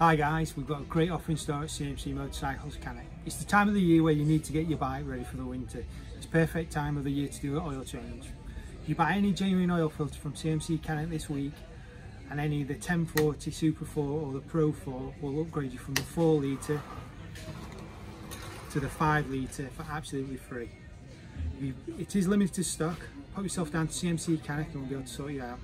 Hi guys, we've got a great offer in store at CMC Motorcycles Cannock. It's the time of the year where you need to get your bike ready for the winter. It's perfect time of the year to do an oil change. If you buy any genuine oil filter from CMC Cannock this week and any of the 1040 Super 4 or the Pro 4 will upgrade you from the 4 litre to the 5 litre for absolutely free. It is limited stock, Pop yourself down to CMC Cannock and we'll be able to sort you out.